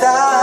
答